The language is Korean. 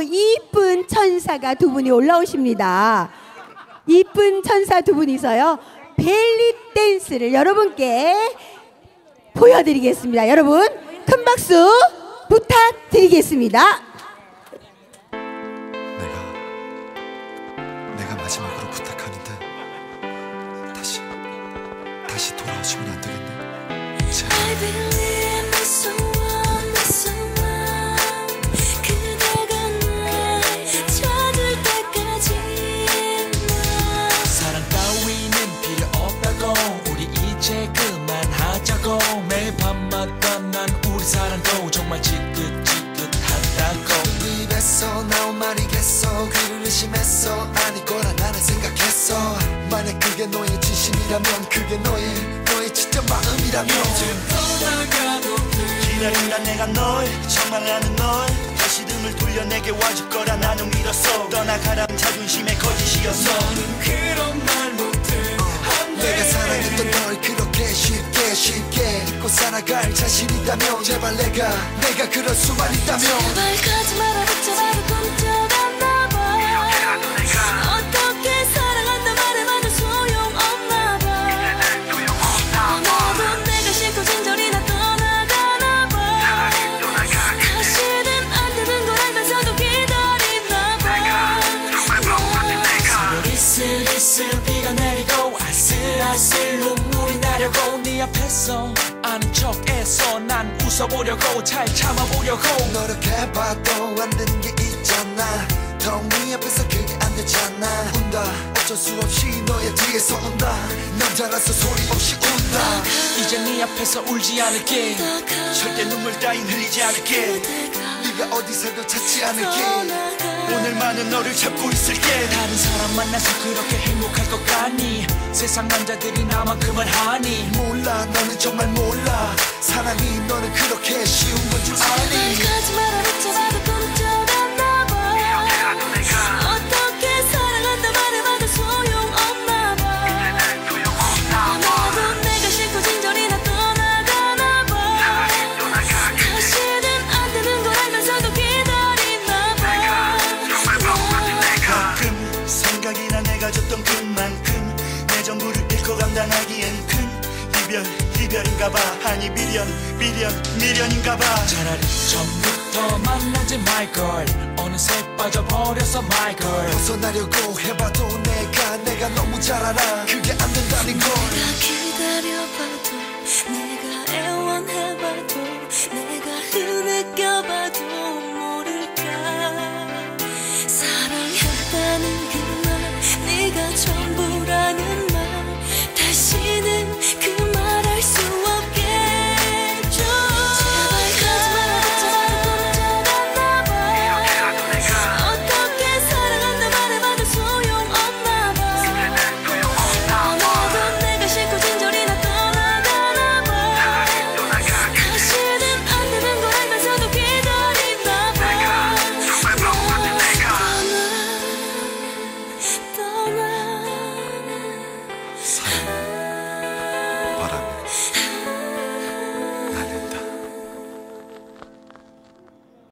또 이쁜 천사가 두 분이 올라오십니다. 이쁜 천사 두 분이서요. 벨리 댄스를 여러분께 보여드리겠습니다. 여러분 큰 박수 부탁드리겠습니다. 내가 내가 마지막으로 부탁하는데 다시 다시 돌아오시면 안 되겠니? 제발 정말 지긋지긋하다고. 네 입에서 나온 말이겠어. 그를 의심했어. 아닐 거라 나는 생각했어. 만약 그게 너의 진심이라면 그게 너의 너의 진짜 마음이라면. 기다린다 내가 널 정말 나는 널. 다시 등을 돌려 내게 와줄 거라 나는 믿었어. 떠나가란 자존심의 거짓 갈 자신 있다면 제발 내가 내가 그럴 수만 있다면. 제발 가지 마라 붙잡아도 꿈쩍었나 봐. 어떻게 사랑한다 말해봐도 소용없나 봐. 너도 내가 싫고 진절이 나 떠나가나 봐. 다시는 안 되는 걸 알면서도 기다리나 봐. 이슬이슬 비가 내리고 아슬아슬 눈물이 나려고 네 앞에서 아는 척해서 난 웃어보려고 잘 참아보려고. 노력해봐도 안 되는 게 있잖아. 덩이 앞에서 그게 안 되잖아. 운다. 어쩔 수 없이 너의 뒤에서 온다. 남자라서 소리 없이 운다. 이제 네 앞에서 울지 않을게. 절대 눈물 따윈 흘리지 않을게 네가 어디서도 찾지 않을게. 오늘만은 너를 잡고 있을게. 다른 사람 만나서 그렇게 행복할 것 같니? 세상 남자들이 나만큼은 하니? 몰라 너는 정말 몰라. 사랑이 너는 그렇게 쉬운 건줄 제발 아니 전부를 잃고 감당하기엔 큰 이별 이별인가봐. 아니 미련 미련 미련인가봐. 차라리 처음부터 만나지 말걸. 어느새 빠져버렸어 girl 벗어나려고 해봐도 내가 내가 너무 잘 알아. 그게 안 된다는 걸. 내가 기다려봐도 내가 애원해